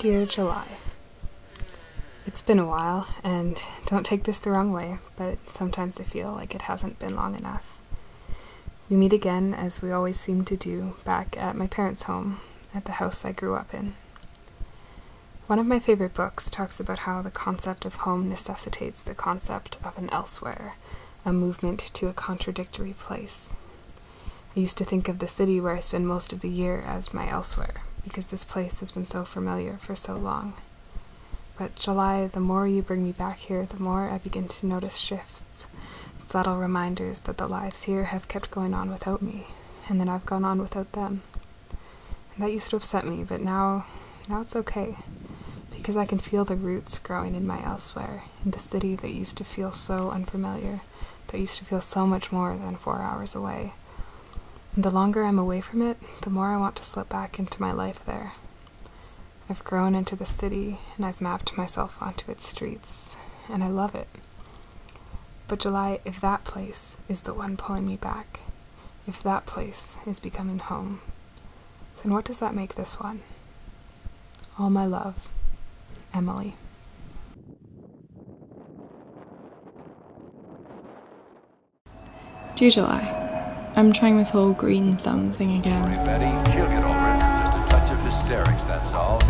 Dear July, It's been a while, and don't take this the wrong way, but sometimes I feel like it hasn't been long enough. We meet again, as we always seem to do, back at my parents' home, at the house I grew up in. One of my favorite books talks about how the concept of home necessitates the concept of an elsewhere, a movement to a contradictory place. I used to think of the city where I spend most of the year as my elsewhere because this place has been so familiar for so long. But July, the more you bring me back here, the more I begin to notice shifts, subtle reminders that the lives here have kept going on without me, and then I've gone on without them. And that used to upset me, but now, now it's okay, because I can feel the roots growing in my elsewhere, in the city that used to feel so unfamiliar, that used to feel so much more than four hours away. The longer I'm away from it, the more I want to slip back into my life there. I've grown into the city and I've mapped myself onto its streets, and I love it. But July, if that place is the one pulling me back, if that place is becoming home, then what does that make this one? All my love, Emily. Dear July, I'm trying this whole green thumb thing again.